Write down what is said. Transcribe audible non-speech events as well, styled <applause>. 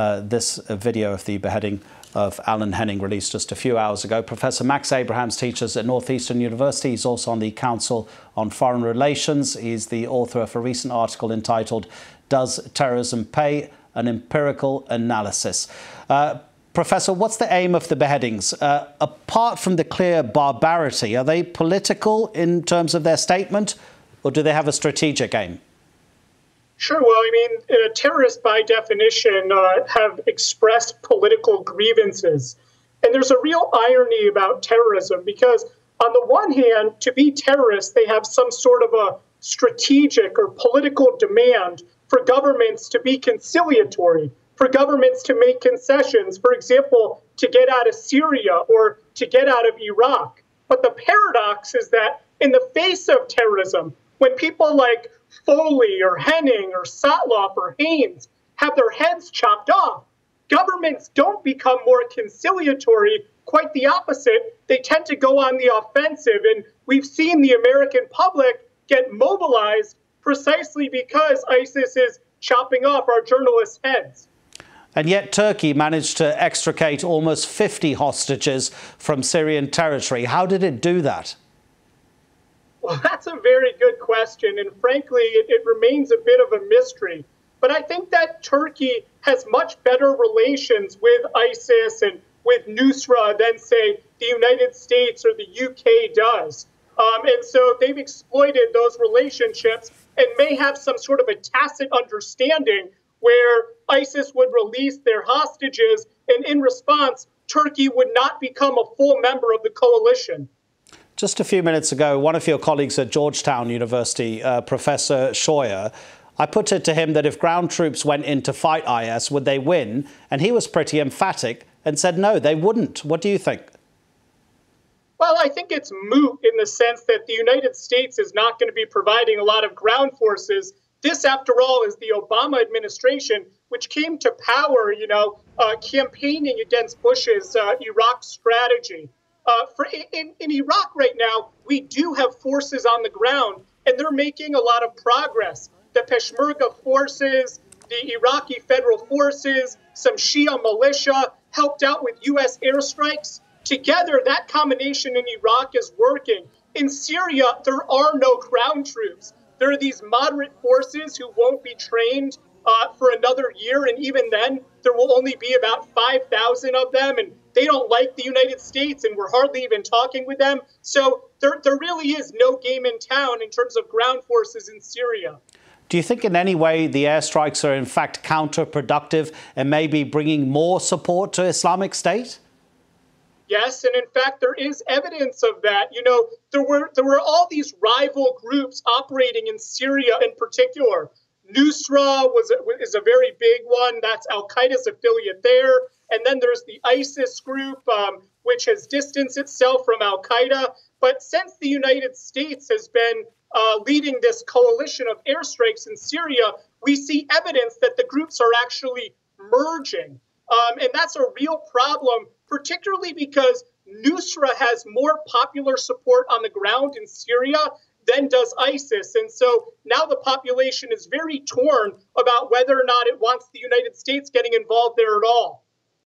uh, this video of the beheading of Alan Henning released just a few hours ago. Professor Max Abrahms teaches at Northeastern University. He's also on the Council on Foreign Relations. He's the author of a recent article entitled Does Terrorism Pay? An Empirical Analysis. Uh, Professor, what's the aim of the beheadings? Uh, apart from the clear barbarity, are they political in terms of their statement, or do they have a strategic aim? Sure. Well, I mean, uh, terrorists, by definition, uh, have expressed political grievances. And there's a real irony about terrorism because, on the one hand, to be terrorists, they have some sort of a strategic or political demand for governments to be conciliatory for governments to make concessions, for example, to get out of Syria or to get out of Iraq. But the paradox is that in the face of terrorism, when people like Foley or Henning or Sotloff or Haines have their heads chopped off, governments don't become more conciliatory. Quite the opposite. They tend to go on the offensive. And we've seen the American public get mobilized precisely because ISIS is chopping off our journalists' heads. And yet Turkey managed to extricate almost 50 hostages from Syrian territory. How did it do that? Well, <laughs> that's a very good question. And frankly, it, it, remains a bit of a mystery. But I think that Turkey has much better relations with ISIS and with Nusra than, say, the United States or the UK does. Um, and so they've exploited those relationships and may have some sort of a tacit understanding where ISIS would release their hostages, and in response, Turkey would not become a full member of the coalition. Just a few minutes ago, one of your colleagues at Georgetown University, uh, Professor Scheuer, I put it to him that if ground troops went in to fight IS, would they win? And he was pretty emphatic and said no, they wouldn't. What do you think? Well, I think it's moot in the sense that the United States is not going to be providing a lot of ground forces this, after all, is the Obama administration, which came to power, you know, uh, campaigning against Bush's uh, Iraq strategy. Uh, for in, in Iraq right now, we do have forces on the ground, and they're making a lot of progress. The Peshmerga forces, the Iraqi federal forces, some Shia militia helped out with U.S. airstrikes. Together, that combination in Iraq is working. In Syria, there are no ground troops there are these moderate forces who won't be trained uh, for another year, and even then, there will only be about 5,000 of them, and they don't like the United States, and we're hardly even talking with them. So there, there really is no game in town in terms of ground forces in Syria. Do you think in any way the airstrikes are in fact counterproductive and maybe bringing more support to Islamic State? Yes, and in fact, there is evidence of that. You know, there were there were all these rival groups operating in Syria, in particular. Nusra was is a very big one. That's Al Qaeda's affiliate there, and then there's the ISIS group, um, which has distanced itself from Al Qaeda. But since the United States has been uh, leading this coalition of airstrikes in Syria, we see evidence that the groups are actually merging. Um, and that's a real problem particularly because Nusra has more popular support on the ground in Syria than does ISIS. And so now the population is very torn about whether or not it wants the United States getting involved there at all.